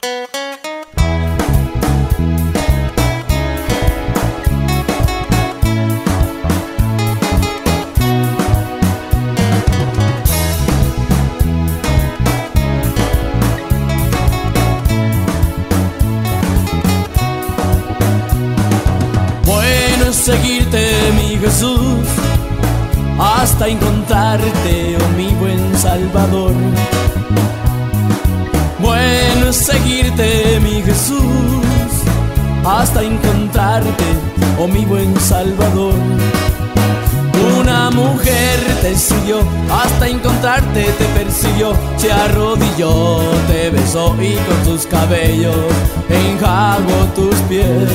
Bueno seguirte, mi Jesús, hasta encontrarte, oh mi buen Salvador. Seguirte, mi Jesús, hasta encontrarte, oh mi buen Salvador. Una mujer te siguió hasta encontrarte, te persiguió, se arrodilló, te besó y con sus cabellos enjagó tus pies.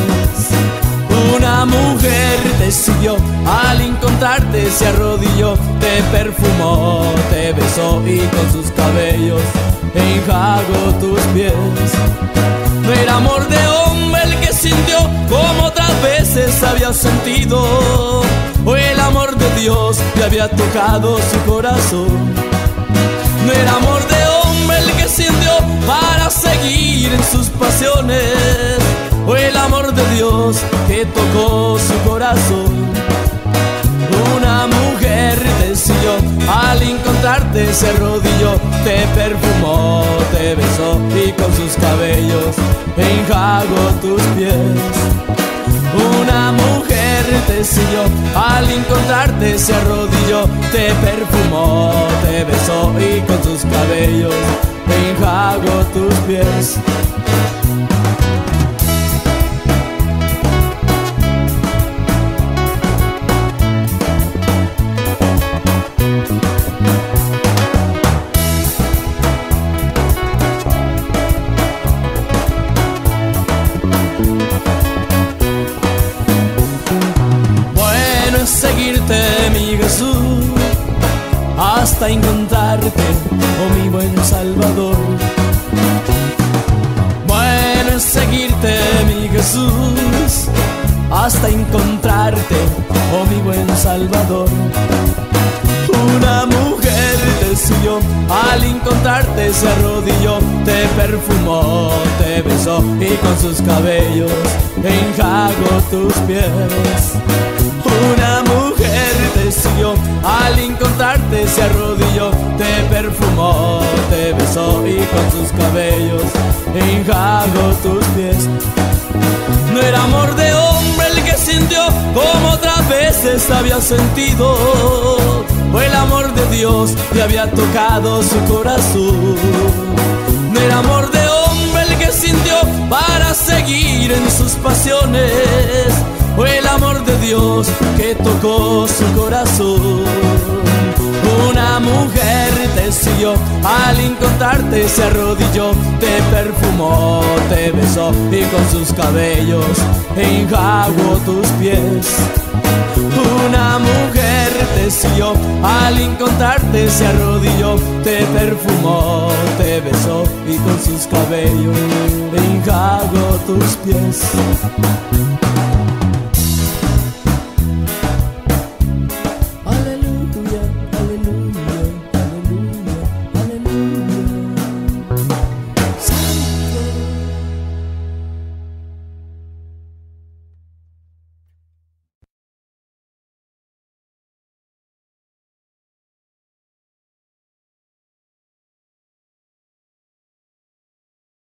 Una mujer te siguió, al encontrarte se arrodilló, te perfumó, te besó y con sus cabellos enjagó tus pies. No era amor de hombre el que sintió como otras veces había sentido, o el amor de Dios que había tocado su corazón. No era amor de hombre el que sintió para seguir en sus pasiones, o el amor de Dios que tocó su corazón. Una mujer te siguió, al encontrarte se arrodilló, te y cabellos enjagó tus pies. Una mujer te siguió, al encontrarte se arrodilló, te perfumó, te besó y con sus cabellos enjagó tus pies. Hasta encontrarte, oh mi buen Salvador. Bueno es seguirte, mi Jesús, hasta encontrarte, oh mi buen Salvador. Una mujer te siguió, al encontrarte se arrodilló, te perfumó, te besó y con sus cabellos enjagó tus pies. Una mujer se arrodilló, te perfumó, te besó y con sus cabellos enjagó tus pies. No era amor de hombre el que sintió como otras veces había sentido. Fue el amor de Dios que había tocado su corazón. No era amor de hombre el que sintió para seguir en sus pasiones. Fue el amor de Dios que tocó su corazón. Mujer te siguió, al encontrarte se arrodilló, te perfumó, te besó y con sus cabellos enjagó tus pies. Una mujer te siguió, al encontrarte se arrodilló, te perfumó, te besó y con sus cabellos enjagó tus pies.